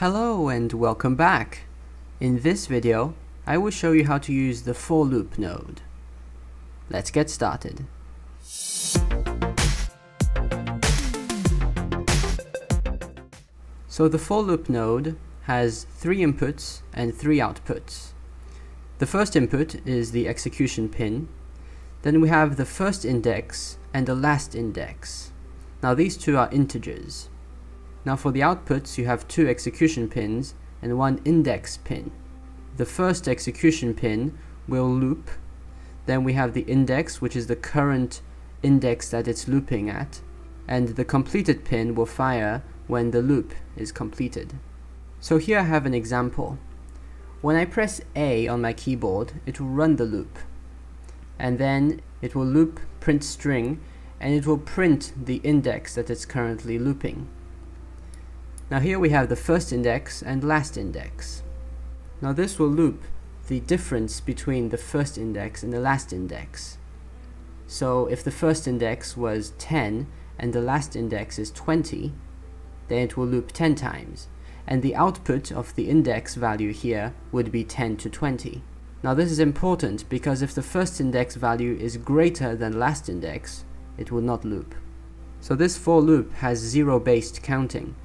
Hello and welcome back. In this video, I will show you how to use the for loop node. Let's get started. So the for loop node has three inputs and three outputs. The first input is the execution pin. Then we have the first index and the last index. Now these two are integers. Now for the outputs you have two execution pins and one index pin. The first execution pin will loop, then we have the index which is the current index that it's looping at, and the completed pin will fire when the loop is completed. So here I have an example. When I press A on my keyboard, it will run the loop. And then it will loop print string and it will print the index that it's currently looping. Now here we have the first index and last index. Now this will loop the difference between the first index and the last index. So if the first index was 10 and the last index is 20, then it will loop 10 times. And the output of the index value here would be 10 to 20. Now this is important because if the first index value is greater than last index, it will not loop. So this for loop has zero-based counting.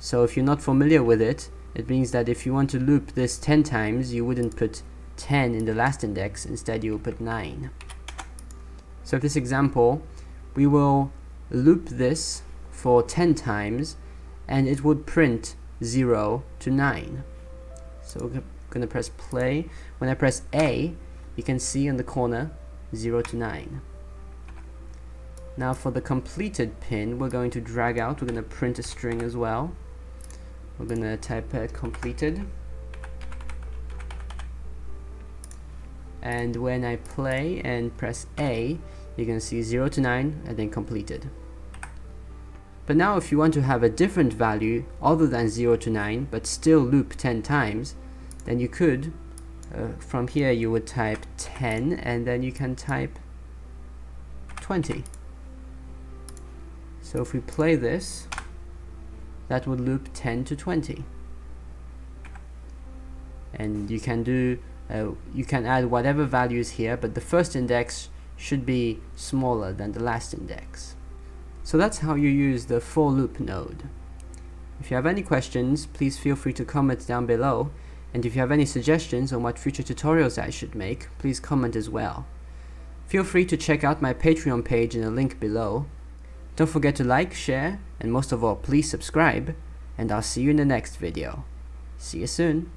So if you're not familiar with it, it means that if you want to loop this 10 times, you wouldn't put 10 in the last index, instead you will put 9. So for this example, we will loop this for 10 times, and it would print 0 to 9. So we're going to press play. When I press A, you can see in the corner 0 to 9. Now for the completed pin, we're going to drag out, we're going to print a string as well we're gonna type uh, completed. And when I play and press A you can see 0 to 9 and then completed. But now if you want to have a different value other than 0 to 9 but still loop 10 times then you could uh, from here you would type 10 and then you can type 20 so if we play this that would loop 10 to 20 and you can do uh, you can add whatever values here but the first index should be smaller than the last index. So that's how you use the for loop node. If you have any questions please feel free to comment down below. And if you have any suggestions on what future tutorials I should make please comment as well. Feel free to check out my patreon page in the link below don't forget to like, share, and most of all, please subscribe, and I'll see you in the next video. See you soon.